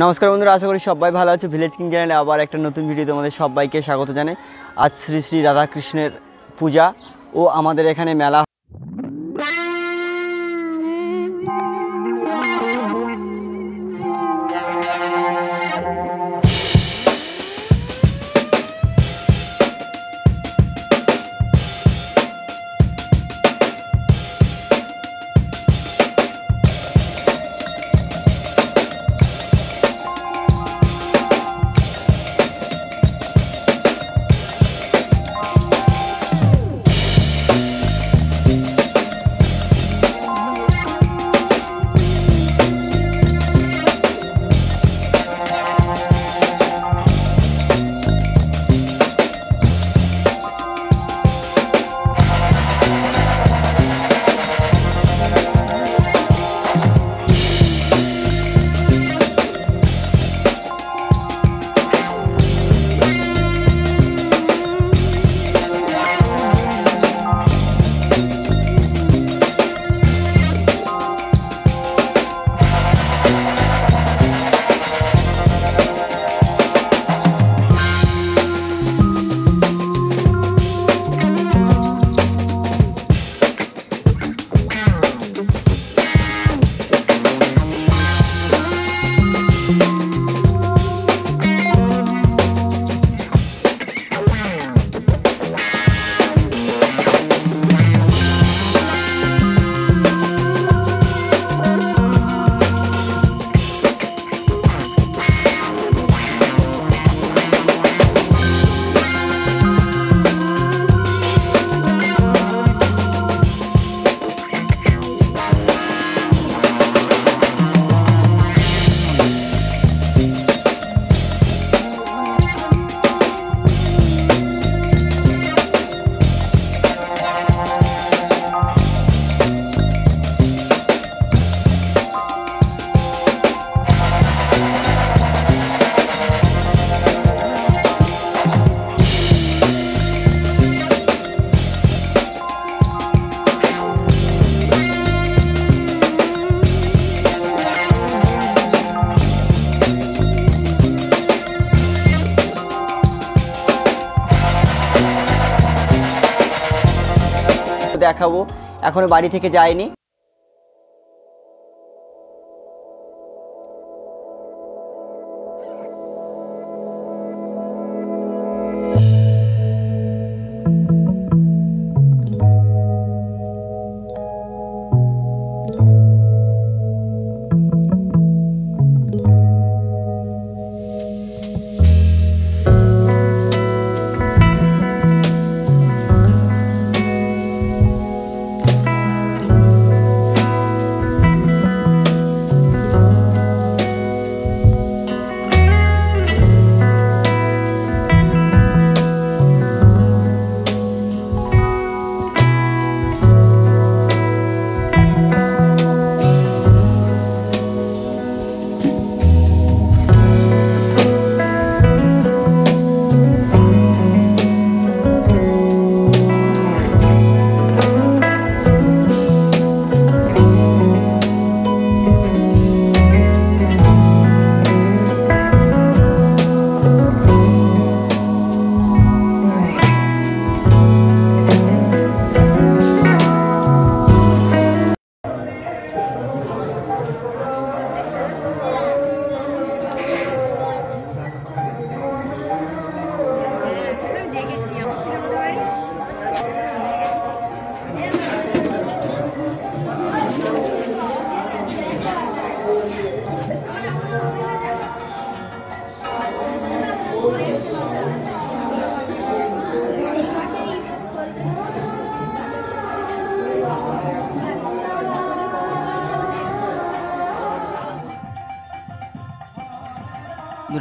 নমস্কার বন্ধুরা, আশা করি সবাই ভালো আছে। ভিলেজ কিং চ্যানেলে আবার একটা নতুন ভিডিও তোমাদের সবাইকে স্বাগত জানাই। আজ শ্রী শ্রী রাধাকৃষ্ণের পূজা ও আমাদের এখানে মেলা দেখাবো। এখনও বাড়ি থেকে যায়নি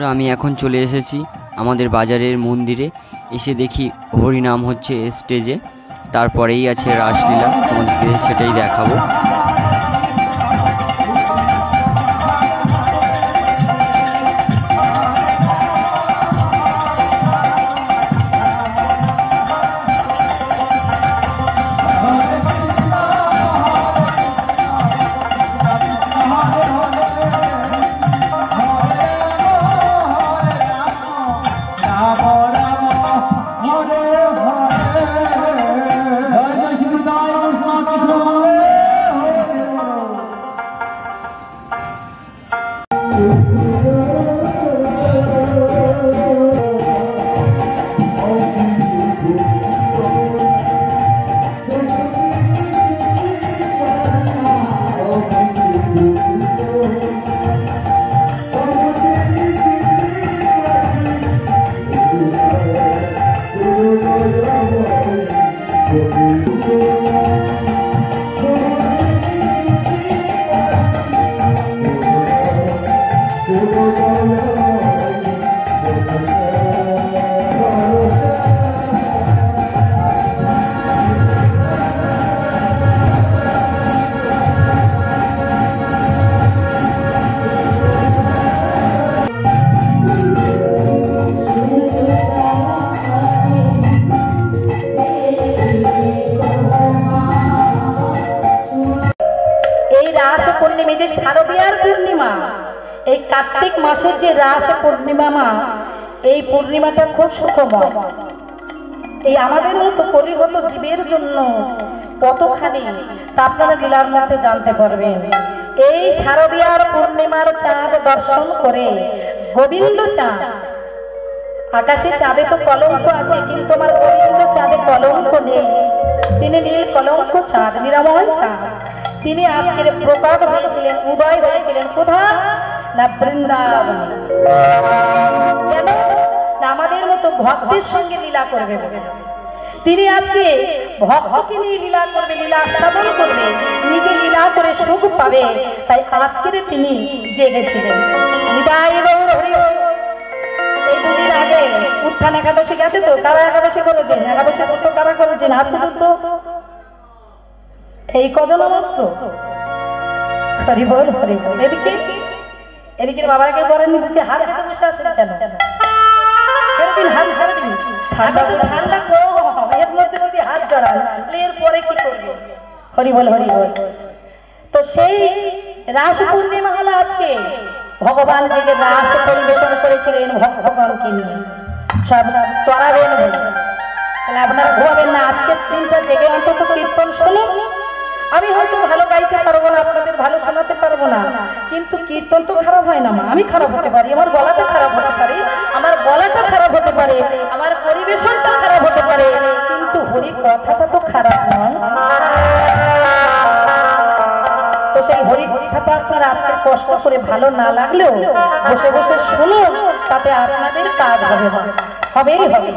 বন্ধুরা, আমি এখন চলে এসেছি আমাদের বাজারের মন্দিরে। এসে দেখি হরিনাম হচ্ছে স্টেজে তারপরেই আছে রাসলীলা, তোমাদেরকে সেটাই দেখাবো। মাসের যে রাস পূর্ণিমা মা, এই পূর্ণিমাটা খুব সুখময়। এই আমাদের মতো কলিহত জীবের জন্য কতখানি তা আপনারা লীলার মধ্যে জানতে পারবেন। এই শারদীয়ার পূর্ণিমার চাঁদ দর্শন করে গোবিন্দ চাঁদ। আকাশে চাঁদে তো কলঙ্ক আছে, কিন্তু আমার গোবিন্দ চাঁদে কলঙ্ক নেই। তিনি নীল কলঙ্ক চাঁদ, নিরাময় চাঁদ। তিনি আজকের প্রপাত হয়েছিলেন, উদয় হয়েছিলেন কোথায় তিনি আজকে ভক্তকে নিয়ে লীলা করবে, লীলা আস্বাদন করবে, নিজে লীলা করে সুখ পাবে। তাই আজকের তিনি জেগেছিলেন। এই উত্থান একাদশী গেছে তো, কারা একাদশী করেছেন? একাদশী ব্রত কারা করেছেন? হাত এই কজন মাত্র হরি বল হরি এদিকে এদিকে বাবাকে করেননি বুকে হাত দিতে বসে আছেন কেন? ছেড়ে দিন হাত ছেড়ে দিন ঠান্ডা তো ঠান্ডা কম এর মধ্যে যদি হাত জড়ান তাহলে এর পরে কি করবে? হরি বল হরি বল। তো সেই রাস পূর্ণিমা হলো আজকে। ভগবান জেগে রাস পরিবেশন করেছিলেন ভগ- ভগবানকে নিয়ে। সব তরাবেন বলে। তাহলে আপনারা ঘুমাবেন না আজকের দিনটা জেগে অন্তত কীর্তন শুনুন। আমি হয়তো ভালো গাইতে পারব না, আপনাদের ভালো শোনাতে পারব না, কিন্তু কীর্তন তো খারাপ হয় না মা, আমি খারাপ হতে পারি, আমার গলাটা খারাপ হতে পারে, আমার গলাটা খারাপ হতে পারে, আমার পরিবেশনটা খারাপ হতে পারে, কিন্তু হরি কথাটা তো খারাপ নয়। তো সেই হরি কথাটা আপনার আজকে কষ্ট করে ভালো না লাগলেও বসে বসে শুনুন, তাতে আপনাদের কাজ হবে হবেই হবে।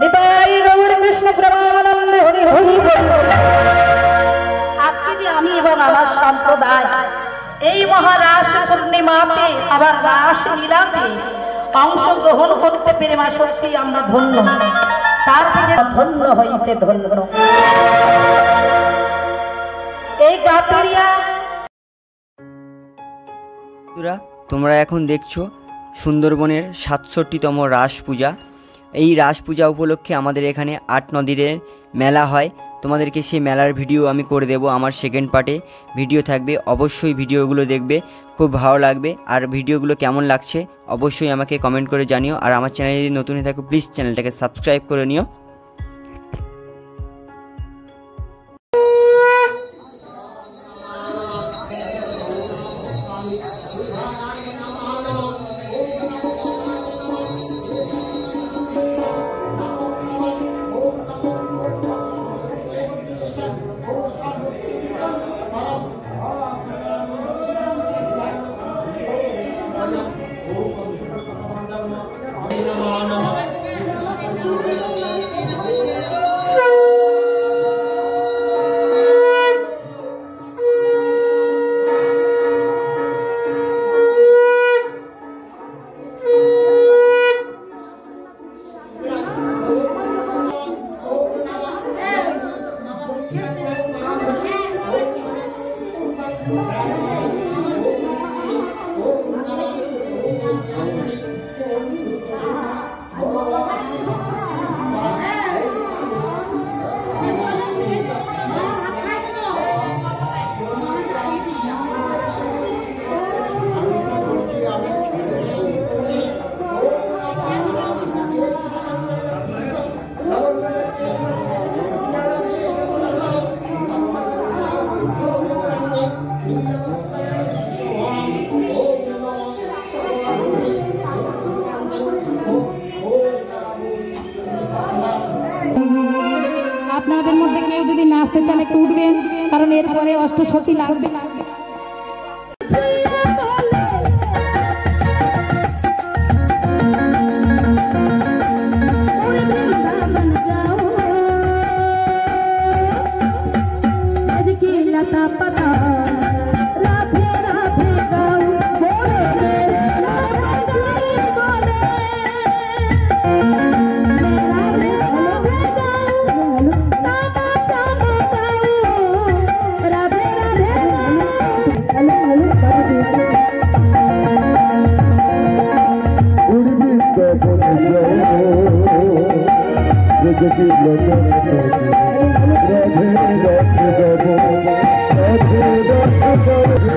নিতাই গৌর কৃষ্ণ প্রেমানন্দ, হরি হরি এবং আমার সম্প্রদায়। এই মহারাস পূর্ণিমাতে আবার রাস লীলাতে অংশগ্রহণ করতে পেরে মা, সত্যি আমরা ধন্য। তার থেকে ধন্য হইতে ধন্য। এই গাতেরিয়া তোমরা এখন দেখছ সুন্দরবনের সাতষট্টিতম রাস পূজা। এই রাস পূজা উপলক্ষে আমাদের এখানে আট নদীরের মেলা হয়। তোমাদেরকে সেই মেলার ভিডিও আমি করে দেব আমার সেকেন্ড পার্টে ভিডিও থাকবে, অবশ্যই ভিডিওগুলো দেখবে, খুব ভালো লাগবে। আর ভিডিওগুলো কেমন লাগছে, অবশ্যই আমাকে কমেন্ট করে জানিও। আর আমার চ্যানেলে যদি নতুন হয়ে থাকো প্লিজ চ্যানেলটাকে সাবস্ক্রাইব করে নিও। Oh. যদি নাচতে চান একটু উঠবেন কারণ এরপরে অষ্টসখী লাগবে লাগবে। Thank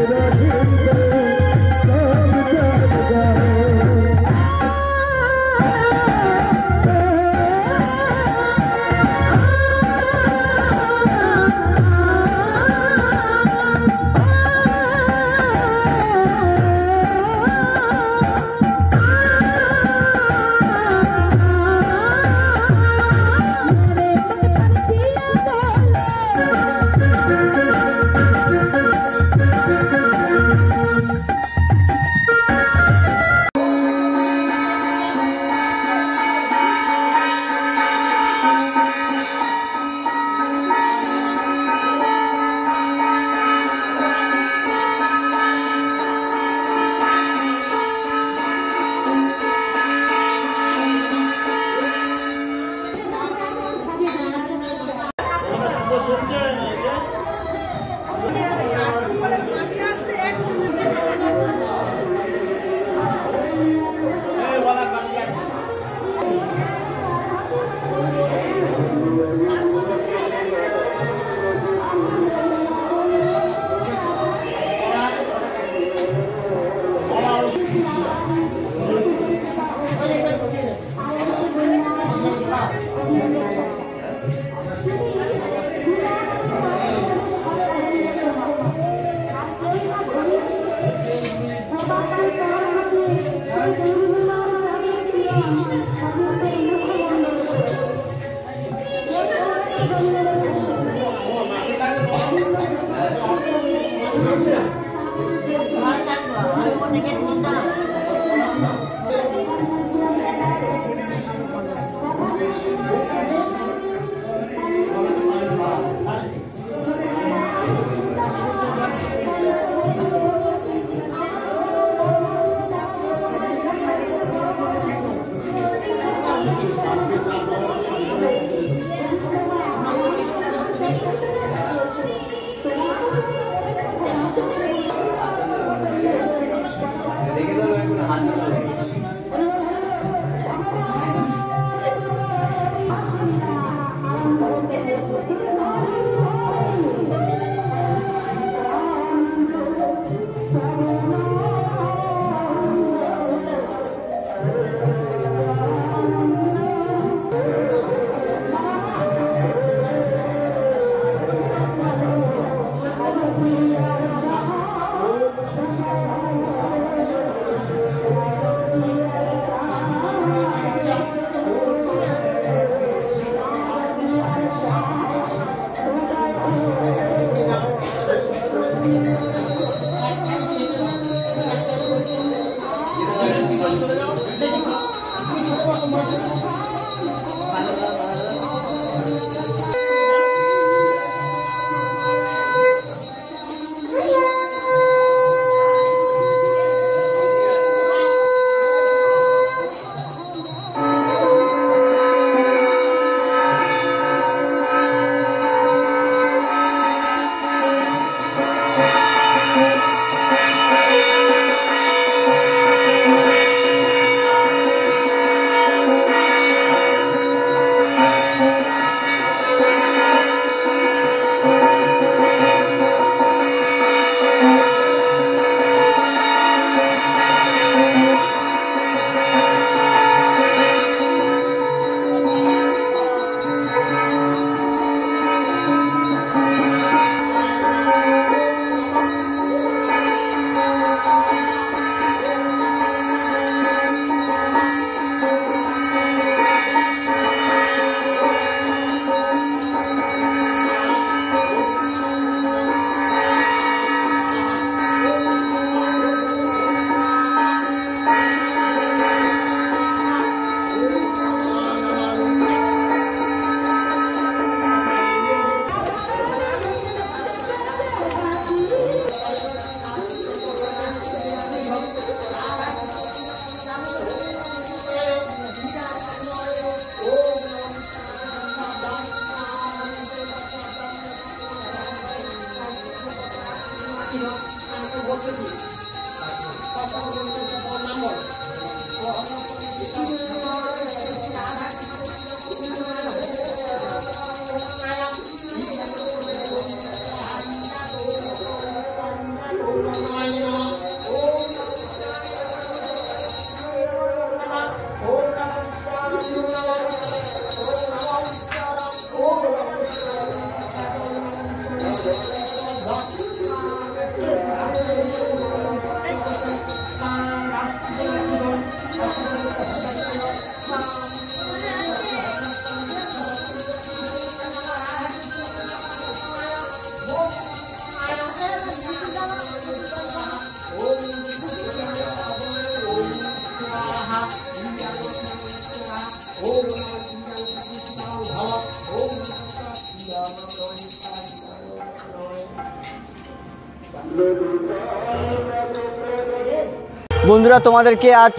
বন্ধুরা, তোমাদেরকে আজ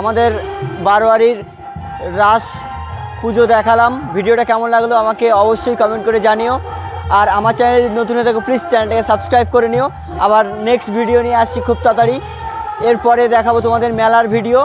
আমাদের বারোয়ারির রাস পুজো দেখালাম। ভিডিওটা কেমন লাগল আমাকে অবশ্যই কমেন্ট করে জানিও। আর আমার চ্যানেল নতুন হয়ে থাকো প্লিজ চ্যানেলটাকে সাবস্ক্রাইব করে নিও। আবার নেক্সট ভিডিও নিয়ে আসছি খুব তাড়াতাড়ি। এরপরে দেখাবো তোমাদের মেলার ভিডিও